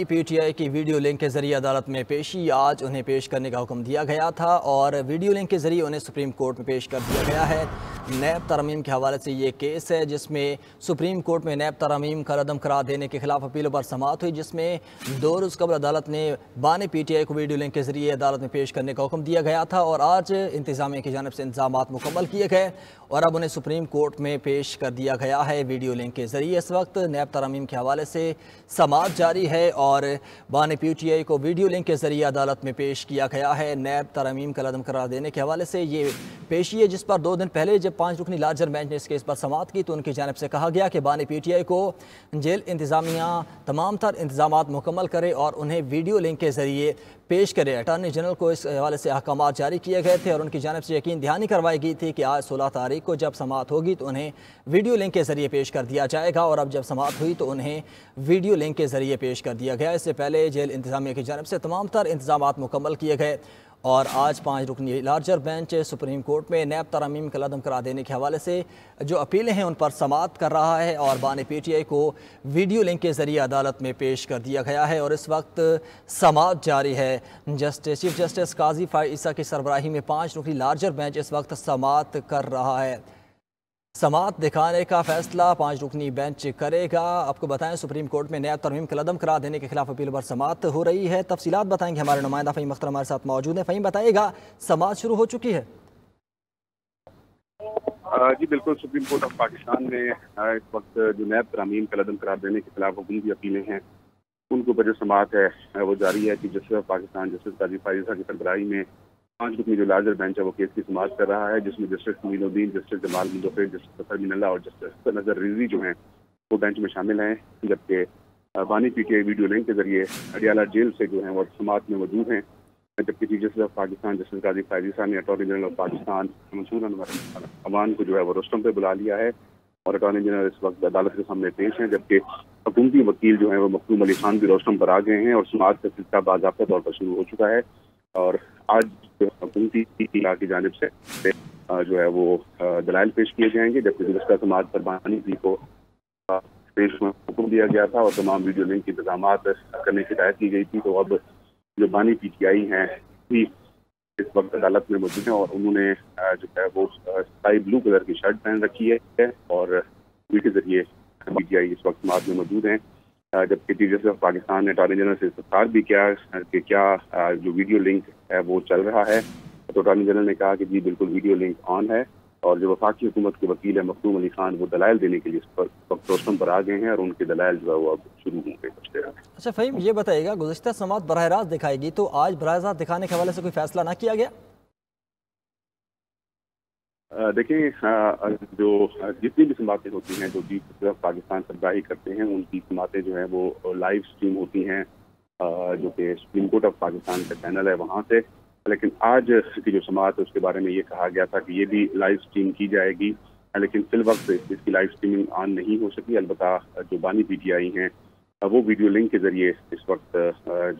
PTI की video link के ज़रिए अदालत में पेशी। आज उन्हें पेश करने का हुक्म दिया गया था और वीडियो लिंक के ज़रिए उन्हें सुप्रीम कोर्ट में पेश कर दिया गया है। नैब तरमीम के हवाले से ये केस है, जिसमें सुप्रीम कोर्ट में नैब तरमीम का रदम करार देने के खिलाफ अपीलों पर समात हुई, जिसमें दो रोज़ कबल अदालत ने बानी पी टी आई को वीडियो लिंक के ज़रिए अदालत में पेश करने का हुक्म दिया गया था और आज इंतजामिया की जानब से इंतज़ाम मुकम्मल किए गए और अब उन्हें सुप्रीम कोर्ट में पेश कर दिया गया है वीडियो लिंक के ज़रिए। इस वक्त नैब तरमीम के हवाले से समात जारी है और बानी पी टी आई को वीडियो लिंक के ज़रिए अदालत में पेश किया गया है। नैब तरमीम का लदम करार देने के हवाले से ये पेशी है जिस पर दो दिन पहले जब पाँच रुकनी लार्जर बेंच ने इस केस पर समात की तो उनकी जानब से कहा गया कि बानी पी टी आई को जेल इंतज़ामिया, तमाम तर इंतज़ाम मुकम्मल करे और उन्हें वीडियो लिंक के ज़रिए पेश करे। अटारनी जनरल को इस हवाले से अहकाम जारी किए गए थे और उनकी जानब से यकीन दहानी करवाई गई थी कि आज सोलह तारीख को जब समात होगी तो उन्हें वीडियो लिंक के ज़रिए पेश कर दिया जाएगा और अब जब समात हुई तो उन्हें वीडियो लिंक के ज़रिए पेश कर दिया गया। इससे पहले जेल इंतजामिया की जानब से तमाम तर इंतज़ाम मुकम्मल किए गए। और आज पाँच रुकनी लार्जर बेंच सुप्रीम कोर्ट में नैब तरामीम का लदम करा देने के हवाले से जो अपीलें हैं उन पर समाप्त कर रहा है और बान पी टी आई को वीडियो लिंक के ज़रिए अदालत में पेश कर दिया गया है और इस वक्त समाप्त जारी है। Justice, chief justice Qazi Faez Isa की सरबराही में पाँच रुकनी लार्जर बेंच इस वक्त समाप्त कर रहा है। समात दिखाने का फैसला, पाँच रुकनी बेंच करेगा। आपको बताएँ, सुप्रीम कोर्ट में नया तरमीम का कदम करा देने के खिलाफ अपील पर समात हो रही है। तफसीत बताएँगे हमारे नुमाइंदा फ़हीम अख्तर हमारे साथ मौजूद है। फ़हीम बताएगा समात शुरू हो चुकी है। जी, बिल्कुल, सुप्रीम कोर्ट ऑफ़ पाकिस्तान ने इस वक्त जो नैब तरामीम का कदम करार देने के खिलाफ हुक्म की अपीलें हैं। उनके ऊपर जो समात है वो जारी है कि justice of Pakistan, justice Qazi Faez Isa की सरबराही में पाँच रुकनी जो लार्जर बेंच है, वो केस की समाप्त कर रहा है, जिसमें justice Minuddin justice Jamal Muzaffar justice Safar Minallah और जस्टिस नज़र रिजी जो हैं, वो बेंच में शामिल हैं, जबकि बानी पी के वीडियो लिंक के ज़रिए अडियाला जेल से जो है, वो समाप्त में मौजूद हैं, जबकि chief justice of Pakistan justice Qazi Faez साहब ने attorney general of Pakistan Mansoor Aman को जो है, वो रोस्टम पे बुला लिया है, और अटॉर्नी जनरल इस वक्त अदालत के सामने पेश हैं, जबकि हुकूमती वकील जो है, वो मखदूम अली खान भी रोस्टम पर आ गए हैं, और समाज का सिलसिला बाजाबा तौर पर शुरू हो चुका है। और आज हुकूमती की जानब से जो है वो दलाइल पेश किए जाएँगे। जबकि गुजशत समाज पर बानी जी को पेश में हुक्म दिया गया था और तमाम वीडियो लिंक इंतज़ाम करने की हिदायत की गई थी। तो अब जो बानी पी टी आई हैं, भी इस वक्त अदालत में मौजूद हैं और उन्होंने जो है वो स्काई ब्लू कलर की शर्ट पहन रखी है और के ज़रिए पी टी आई इस वक्त समाज में मौजूद हैं। जबकि चीफ ऑफ़ पाकिस्तान ने अटॉर्नी जनरल से इस्तार भी किया, कि क्या जो वीडियो लिंक है वो चल रहा है? तो अटॉर्नी जनरल ने कहा कि जी, बिल्कुल वीडियो लिंक ऑन है और जो वफाकी हुकूमत के वकील है, मखदूम अली खान, वो दलाइल देने के लिए इस पर वक्त रोस्टम पर आ गए हैं और उनके दलाइल जो है वो अब शुरू होंगे देर अच्छा फ़हीम, ये बताइएगा, गुजशत समात बरह रास्त दिखाएगी तो आज बरह रास्त दिखाने के हवाले से कोई फैसला ना किया गया? देखिए जो जितनी भी समातें होती हैं, जो भी पाकिस्तान सरबराही करते हैं उनकी समातें जो हैं वो लाइव स्ट्रीम होती हैं जो कि सुप्रीम कोर्ट ऑफ़ पाकिस्तान का चैनल है वहाँ से। लेकिन आज की जो समात है, उसके बारे में ये कहा गया था कि ये भी लाइव स्ट्रीम की जाएगी, लेकिन फिल वक्त इसकी लाइव स्ट्रीमिंग ऑन नहीं हो सकी। अलबत् जो बानी पी टी आई हैं वो वीडियो लिंक के ज़रिए इस वक्त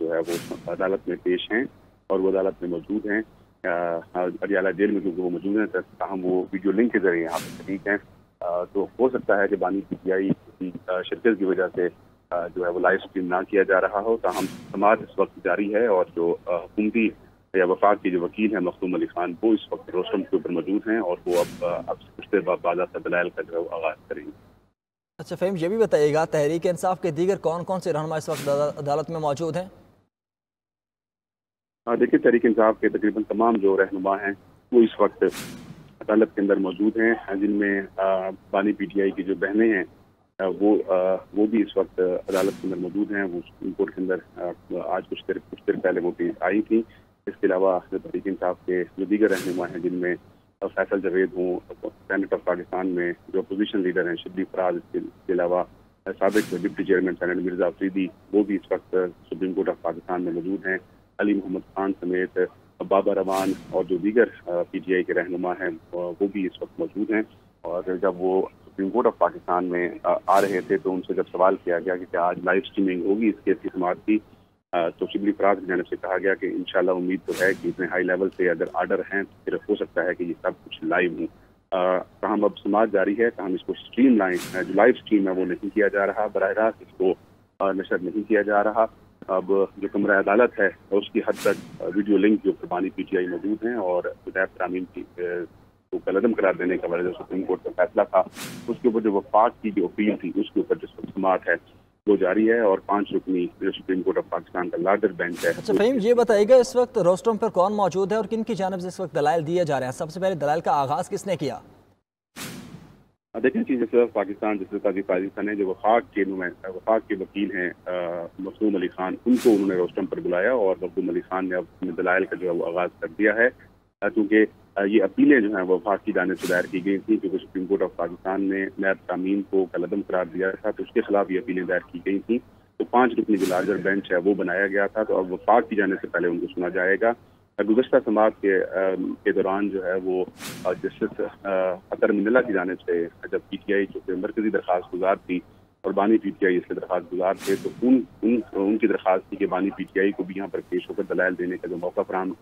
जो है वो अदालत में पेश हैं और वो अदालत में मौजूद हैं। अडियाला जेल में क्योंकि वो मौजूद हैं तहम वो वीडियो लिंक के ज़रिए यहाँ पर शरीक हैं। तो हो सकता है कि बानी पी टी आई की शिरकत की वजह से जो है वो लाइव स्ट्रीम ना किया जा रहा हो ताहम समाज इस वक्त जारी है और जो हुकूमती या वफाक के जो वकील हैं, मखदूम अली खान, वो इस वक्त रोस्टम के ऊपर मौजूद हैं और वो अब अब कुछ देर बाद बाजा दलाल का जो है आगाज़ करेंगे। अच्छा फेम ये भी बताइएगा, तहरीक इंसाफ के दीगर कौन कौन से रहनमा इस वक्त अदालत में मौजूद हैं? देखिए, तहरीक इंसाफ के तकरीबन तमाम जो रहनुमा हैं, वो इस वक्त अदालत के अंदर मौजूद हैं जिनमें बानी पीटीआई की जो बहनें हैं वो वो भी इस वक्त अदालत के अंदर मौजूद हैं, वो सुप्रीम कोर्ट के अंदर आज कुछ देर कुछ देर पहले वो भी आई थी। इसके अलावा तहरीक इंसाफ के जो दीगर रहनुमा हैं, जिनमें फैसल जवेद हूँ सेनेट ऑफ़ पाकिस्तान में जो अपोजिशन लीडर हैं शिबली फराज, इसके अलावा सबक deputy chairman senate Mirza Afridi, वो भी इस वक्त सुप्रीम कोर्ट ऑफ़ पाकिस्तान में मौजूद हैं। अली मोहम्मद खान समेत बाबा रवान और जो दीगर पी टी आई के रहनुमा हैं वो भी इस वक्त मौजूद हैं। और जब वो सुप्रीम कोर्ट ऑफ़ पाकिस्तान में आ रहे थे तो उनसे जब सवाल किया गया कि क्या आज लाइव स्ट्रीमिंग होगी इस केस की समाप्त की तो शिबली फराज की जानब से कहा गया कि इंशाल्लाह उम्मीद तो है कि इतने हाई लेवल से अगर आर्डर हैं तो फिर हो सकता है कि ये सब कुछ लाइव हूँ। हम अब समाज जारी है हम इसको स्ट्रीम लाइन जो लाइव स्ट्रीम है वो नहीं किया जा रहा बर रास्त इसको नशर नहीं किया जा रहा। अब जो कमरा अदालत है, उसकी हद तक वीडियो लिंक के ऊपर बानी पीटीआई मौजूद हैं और नैब तरामीम की को कलदम करार देने का वजह सुप्रीम कोर्ट का फैसला था। उसके ऊपर जो वफाक की जो अपील थी, उसके ऊपर जो समात है, वो जारी है और पाँच रुकनी जो सुप्रीम कोर्ट ऑफ़ पाकिस्तान का लार्जर बेंच है। अच्छा फहीम ये बताइएगा इस वक्त रोस्टम पर कौन मौजूद है और किन की जानब से इस वक्त दलाल दिए जा रहे हैं? सबसे पहले दलाल का आगाज़ किसने किया? देखें कि जैसे पाकिस्तान, जैसे काजी पाकिस्तान है, जो वफाक के वफाक के वकील हैं मखदूम अली खान, उनको उन्होंने रोस्टम पर बुलाया और मखदूम अली खान ने अब दलाइल का जो है वो आगाज़ कर दिया है। क्योंकि ये अपीलें जो हैं वफाक की जानब से दायर की गई थी, क्योंकि सुप्रीम कोर्ट ऑफ़ पाकिस्तान ने नैब तमीम को कलदम करार दिया था तो उसके खिलाफ ये अपीलें दायर की गई थी। तो पाँच रुकनी जो लार्जर बेंच है, वो बनाया गया था तो अब वफाक की जाने से पहले उनको सुना जाएगा। गुजशत समाज के के दौरान जो है वो जस्टिस अतर मिनला की जानब से जब पी टी आई जो मरकजी दरख्वास्त गुजार थी और बानी पी टी आई इसके दरख्वास्त गुजार थे तो उन उन, उनकी दरख्वास्त थी कि बानी पी टी आई को भी यहाँ पर पेश होकर दलाल देने का जो मौका फराम